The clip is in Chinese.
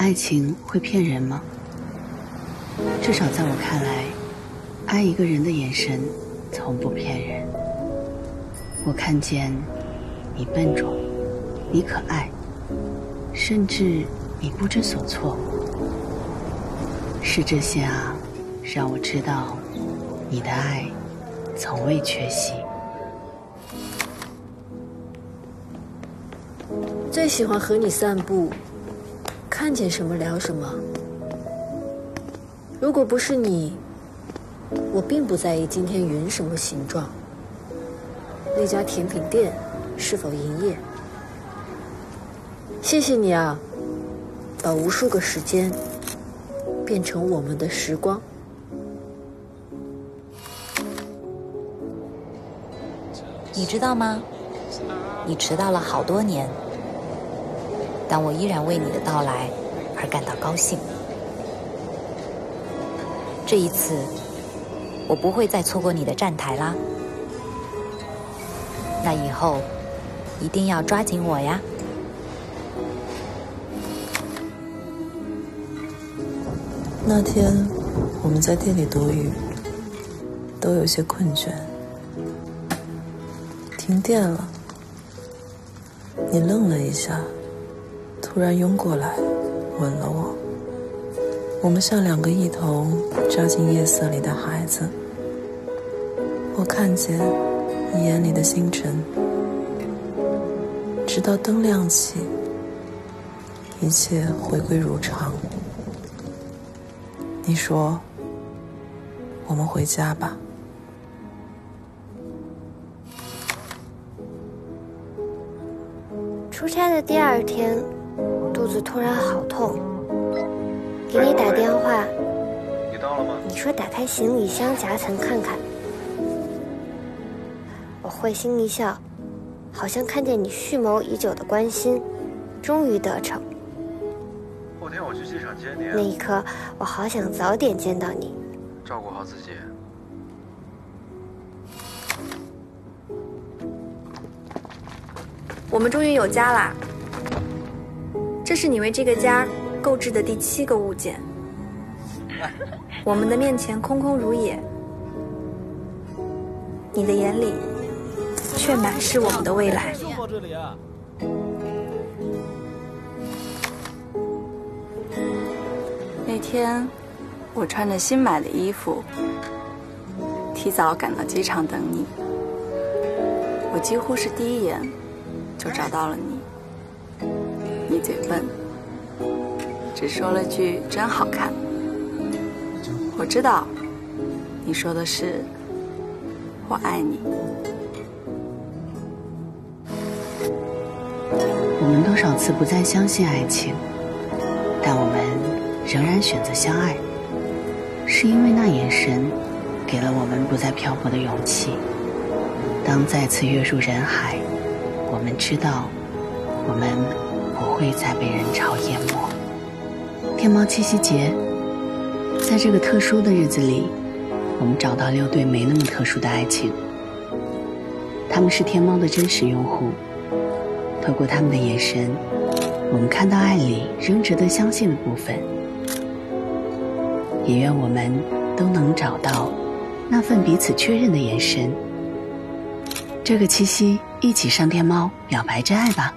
爱情会骗人吗？至少在我看来，爱一个人的眼神从不骗人。我看见你笨拙，你可爱，甚至你不知所措。是这些啊，让我知道你的爱从未缺席。最喜欢和你散步，看见什么聊什么。如果不是你，我并不在意今天云什么形状，那家甜品店是否营业。谢谢你啊，把无数个时间变成我们的时光。你知道吗？你迟到了好多年。但我依然为你的到来而感到高兴。这一次，我不会再错过你的站台啦。那以后，一定要抓紧我呀！那天我们在店里躲雨，都有些困倦。停电了，你愣了一下。突然拥过来，吻了我。我们像两个一同扎进夜色里的孩子。我看见你眼里的星辰，直到灯亮起，一切回归如常。你说：“我们回家吧。”出差的第二天。肚子突然好痛，给你打电话。你到了吗？你说打开行李箱夹层看看。我会心一笑，好像看见你蓄谋已久的关心，终于得逞。后天我去机场接你。那一刻，我好想早点见到你。照顾好自己。我们终于有家啦！这是你为这个家购置的第七个物件。我们的面前空空如也，你的眼里却满是我们的未来。那天，我穿着新买的衣服，提早赶到机场等你。我几乎是第一眼就找到了你。嘴笨，只说了句“真好看”。我知道，你说的是“我爱你”。我们多少次不再相信爱情，但我们仍然选择相爱，是因为那眼神给了我们不再漂泊的勇气。当再次跃入人海，我们知道，我们。不会再被人潮淹没。天猫七夕节，在这个特殊的日子里，我们找到六对没那么特殊的爱情。他们是天猫的真实用户，透过他们的眼神，我们看到爱里仍值得相信的部分。也愿我们都能找到那份彼此确认的眼神。这个七夕，一起上天猫表白真爱吧。